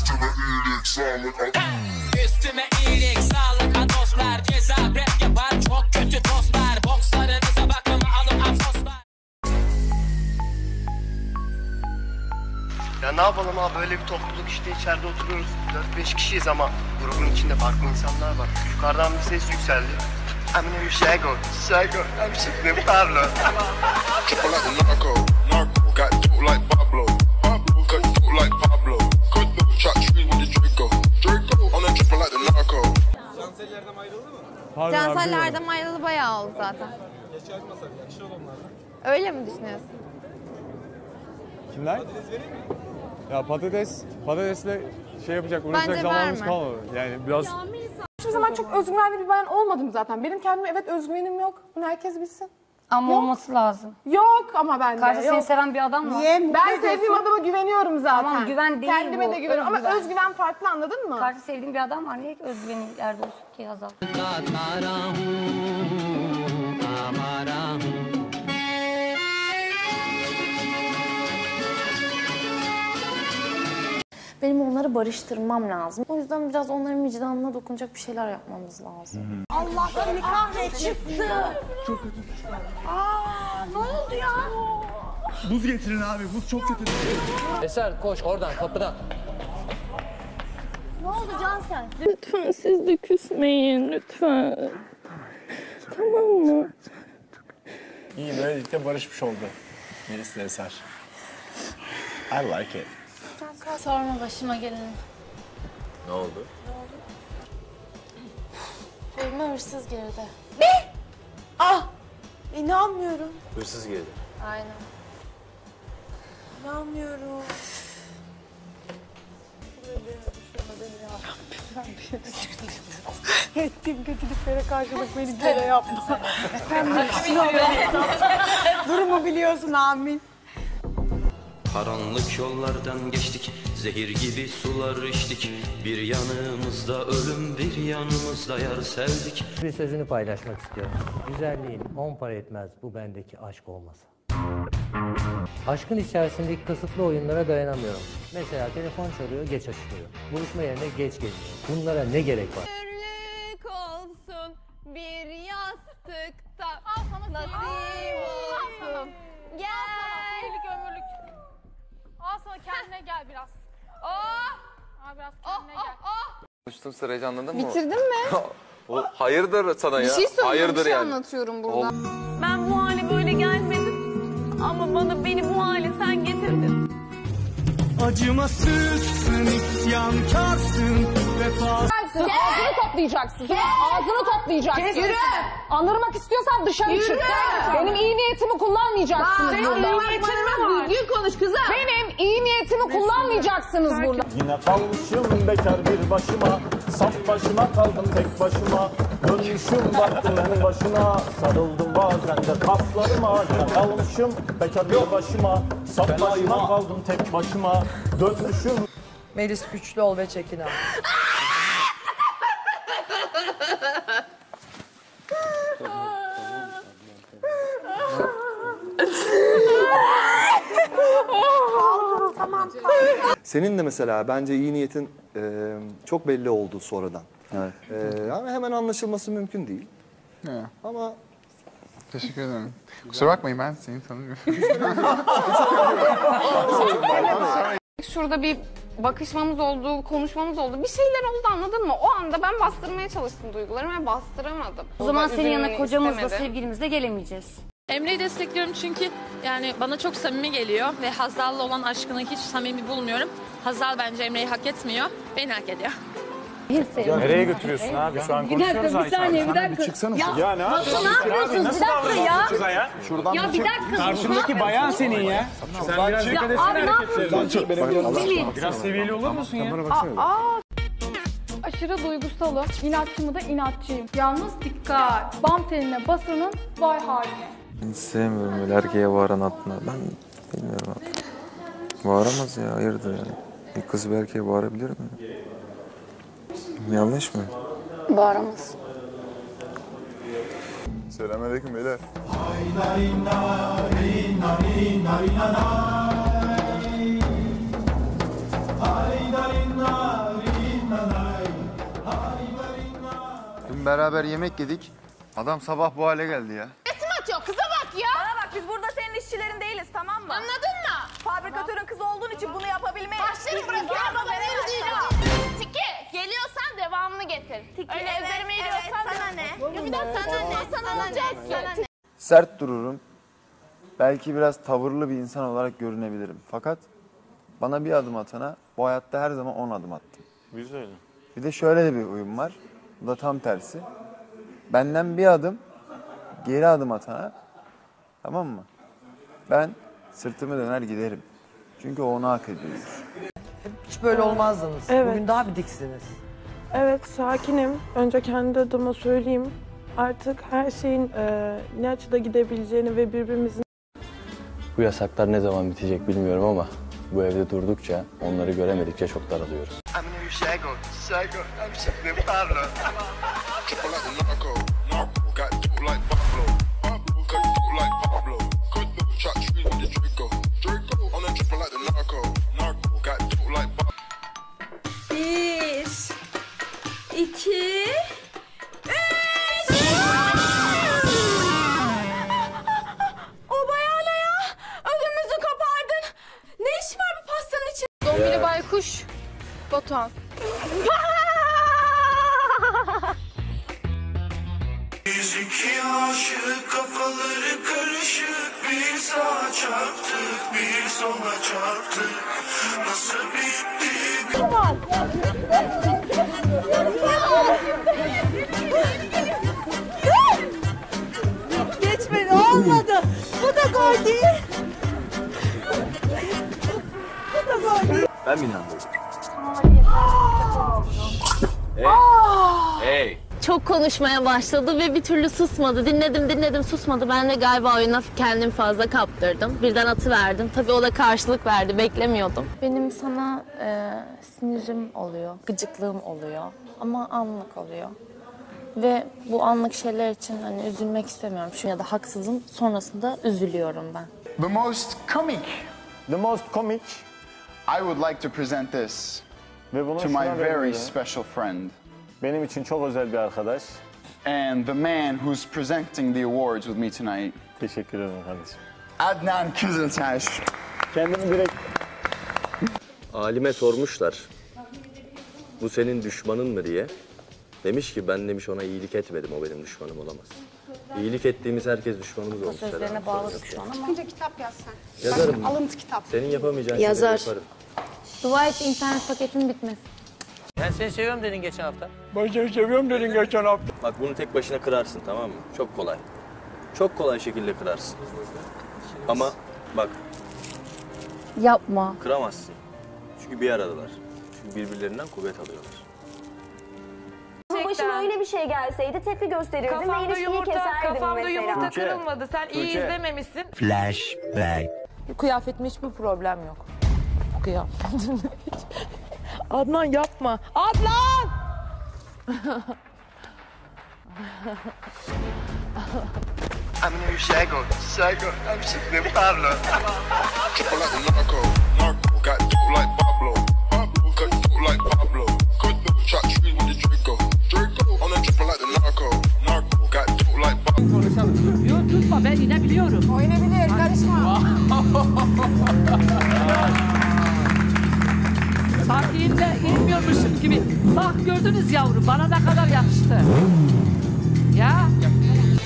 Üstüme iyilik sağlık Üstüme iyilik sağlık ha dostlar Ceza rap yapar çok kötü tostlar Bokslarınıza bakın alın afoslar Ya ne yapalım abi böyle bir topluluk işte içeride oturuyoruz. 4-5 kişiyiz ama grubun içinde farklı insanlar var. Yukarıdan bir ses yükseldi. Eminem Şego, Şego, Emşiklim Carlo. Triple like the narco, narco. Got dope like Pablo, Pablo. Pardon abi, Cansel duymadım. Erdem ayrılı bayağı oldu zaten. Öyle mi düşünüyorsun? Kimler? Ya patates, patatesle şey yapacak, uğraşacak Bence zamanımız verme. kalmadı. Yani biraz Hiçbir zaman çok özgüvenli bir bayan olmadım zaten. Benim kendime evet özgüvenim yok. Bunu herkes bilsin. Ama Yok. olması lazım. Yok ama bende Karşı seni yok. seven bir adam var. Ben sevdiğim adama güveniyorum zaten. Tamam, güven değil Kendime bu, de güveniyorum ama özgüven. özgüven farklı anladın mı? Karşı sevdiğin bir adam var. Niye özgüvenin yerde olsun ki Hazal? Benim onları barıştırmam lazım. O yüzden biraz onların vicdanına dokunacak bir şeyler yapmamız lazım. Allah seni kahretsin. buz getirin abi, buz çok kötü. Eser koş oradan kapıdan Ne oldu Cansel? Lütfen siz de küsmeyin lütfen. Tamam mı? İyi böylelikle barışmış oldu. Melis Eser. I like it. Sorma başıma geleni. Ne oldu? Evime hırsız girdi. Ah! İnanmıyorum. Hırsız girdi. Aynen. İnanmıyorum. Ettiğim kötülüklere karşılık beni kere yapma. Sen bilirsin Durumu biliyorsun amin. Karanlık yollardan geçtik, zehir gibi sular içtik. Bir yanımızda ölüm, bir yanımızda yar sevdik. Bir sözünü paylaşmak istiyorum. Güzelliğin on para etmez bu bendeki aşk olmasa. Aşkın içerisindeki kısıtlı oyunlara dayanamıyorum. Mesela telefon çalıyor, geç açılıyor. Buluşma yerine geç geliyor. Bunlara ne gerek var? Ömürlük olsun bir yastıkta nasip olsun. Gel. ömürlük. Al sana kendine gel biraz. Oh, Al biraz oh, kendine oh, oh. Konuştum sırayı anladın mı? Bitirdin mi? O, hayırdır sana ya? Bir şey söylüyorum, hayırdır bir şey yani. anlatıyorum burada. Ben bu hale böyle gelmedim. Ama bana beni bu hale sen getirdin. Acımasızsın isyankarsın vefasız Ağzını toplayacaksın. Ağzını toplayacaksın. Yürü. Anırmak istiyorsan dışarı çık. Benim iyi niyetimi kullanmayacaksınız burada. Benim iyi niyetim mi var? Düzgün konuş kızım. Benim iyi niyetimi kullanmayacaksınız burada. Yine kalmışım bekar bir başıma, saf başıma kaldım tek başıma. Dönmüşüm baktım en başına, sarıldım bazen de kaslarıma. Yine kalmışım bekar bir başıma, saf başıma kaldım tek başıma. Dönmüşüm Melis güçlü ol ve çekin abi. Senin de mesela bence iyi niyetin e, çok belli oldu sonradan. Evet. E, ama hemen anlaşılması mümkün değil. Ama Teşekkür ederim. Kusura bakmayın ben seni tanımıyorum. Şurada bir bakışmamız oldu, konuşmamız oldu. Bir şeyler oldu anladın mı? O anda ben bastırmaya çalıştım duygularımı ve bastıramadım. O zaman senin yanına kocamızla, istemedi. sevgilimizle gelemeyeceğiz. Emre'yi destekliyorum çünkü yani bana çok samimi geliyor ve Hazal'la olan aşkını hiç samimi bulmuyorum. Hazal bence Emre'yi hak etmiyor, beni hak ediyor. Nereye götürüyorsun abi? Şu an Bir dakika, bir saniye, bir dakika. Çıksana Ya, Ya ne yapıyorsun? ne yapıyorsunuz? Bir dakika ya. Ya? şuradan Ya bir dakika. Karşındaki bayan senin ya. Sen biraz Ya dikkat abi etsene ne? Melih. Biraz seviyeli olur musun ya? Aşırı duygusalım. İnatçı mı da inatçıyım. Yalnız dikkat. Bam teline basının vay haline. Ben sevmiyorum böyle erkeğe bağıran hattına. Ben bilmiyorum artık. Bağıramaz ya hayırdır yani. Bir kız bir erkeğe bağırabilir mi? Yanlış mı? Bağıramaz. Selamünaleyküm beyler. Dün beraber yemek yedik. Adam sabah bu hale geldi ya. Resim atıyor kızım ya. Bana bak biz burada senin işçilerin değiliz tamam mı? Anladın mı? Fabrikatörün kızı olduğun için bunu yapabilmeyiz. Başlarım bırakıyorum baba Tiki geliyorsan devamını getir. Tiki Öyle evet, evet, geliyorsan sana ne? Ya bir dakika sana ne? Sana olacak Sana ne? Sert dururum. Belki biraz tavırlı bir insan olarak görünebilirim. Fakat bana bir adım atana bu hayatta her zaman on adım attım. Güzel. Bir de şöyle de bir uyum var. Bu da tam tersi. Benden bir adım geri adım atana tamam mı? Ben sırtımı döner giderim. Çünkü o onu hak ediyor. Hiç böyle olmazdınız. Evet. Bugün daha bir diksiniz. Evet sakinim. Önce kendi adıma söyleyeyim. Artık her şeyin e, ne açıda gidebileceğini ve birbirimizin Bu yasaklar ne zaman bitecek bilmiyorum ama bu evde durdukça, onları göremedikçe çok daralıyoruz. Like Pablo, cut dope. Shot tree with the Draco, Draco. On a triple like the narco, narco. Got dope like Pablo. Bir, iki, üç. O bayana ya. Ödümüzü kopardın. Ne işi var bu pastanın içinde? Dombili baykuş. Batuhan. Çarptık bir sola çarptık Nasıl bitti Geçmedi olmadı. Bu da gol değil. Bu da gol değil. Ben mi inandım? Hey! Çok konuşmaya başladı ve bir türlü susmadı. Dinledim dinledim susmadı. Ben de galiba oyuna kendimi fazla kaptırdım. Birden atı verdim. Tabii o da karşılık verdi. Beklemiyordum. Benim sana e, sinirim oluyor, gıcıklığım oluyor. Ama anlık oluyor. Ve bu anlık şeyler için hani üzülmek istemiyorum. Şu ya da haksızım. Sonrasında üzülüyorum ben. The most comic. The most comic. I would like to present this Ve bunu to my şuna very special friend. Benim için çok özel bir arkadaş. And the man who's presenting the awards with me tonight. Teşekkür ederim kardeşim. Adnan Kızıltaş. Kendimi direkt Alime sormuşlar. Bu senin düşmanın mı diye. Demiş ki ben demiş ona iyilik etmedim o benim düşmanım olamaz. İyilik ettiğimiz herkes düşmanımız olmuş. Sözlerine bağladık şu an ama. Çıkınca kitap yaz sen. Yazarım. Alıntı kitap. Senin yapamayacağın Yazar. şeyleri yaparım. Dua et internet paketin bitmesin. Ben seni seviyorum dedin geçen hafta. Ben seni seviyorum dedin geçen hafta. Bak bunu tek başına kırarsın tamam mı? Çok kolay. Çok kolay şekilde kırarsın. Ama bak Yapma. kıramazsın. Çünkü bir aradalar. Çünkü birbirlerinden kuvvet alıyorlar. Başıma öyle bir şey gelseydi tepki gösterirdim ve Kafamda ilişkiyi yumurta, keserdim kafamda mesela. yumurta kırılmadı. Sen iyi Tuğçe. izlememişsin. Flashback. Kıyafetimde hiçbir problem yok. Kıyafetimde hiç... Adnan yapma. Adnan! Eminem Şego, Şego, hemşehrim Tarlo. Triple like the narco, narco. Got dope like Pablo, Pablo. Cut dope like Pablo, cut dope. Shot tree with the Draco, Draco. On a triple like the narco, narco. Got dope like Pablo. Yok tutma ben inebiliyorum. O inebilir karışma. De inmiyormuşum gibi. Bak gördünüz yavrum bana ne kadar yakıştı. Ya.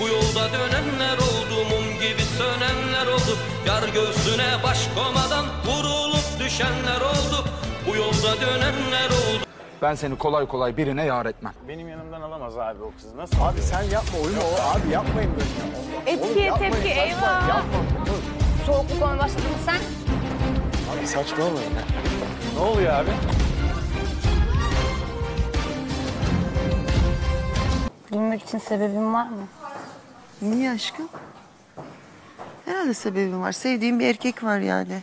Bu yolda dönenler oldu mum gibi sönenler oldu Yar göğsüne baş komadan vurulup düşenler oldu Bu yolda dönenler oldu Ben seni kolay kolay birine yar etmem. benim yanımdan alamaz abi o kızı. Nasıl? Abi sen yapma oyunu o. Abi yapmayın böyle. Etkiye tepki eyvah. Yapma. Soğukluk olmaya başladın sen? Abi saçmalamayın. Ne oluyor abi? Gülmek için sebebin var mı? Niye aşkım? Herhalde sebebim var. Sevdiğim bir erkek var yani.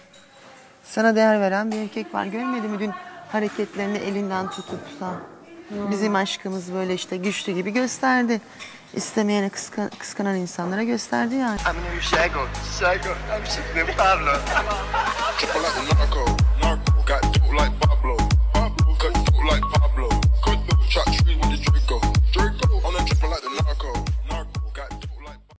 Sana değer veren bir erkek var. Görmedin mi dün hareketlerini elinden tutup da bizim aşkımız böyle işte güçlü gibi gösterdi. İstemeyene kıskan- kıskanan insanlara gösterdi yani. Eminem Şego, Şego, hemşehrim Tarlo.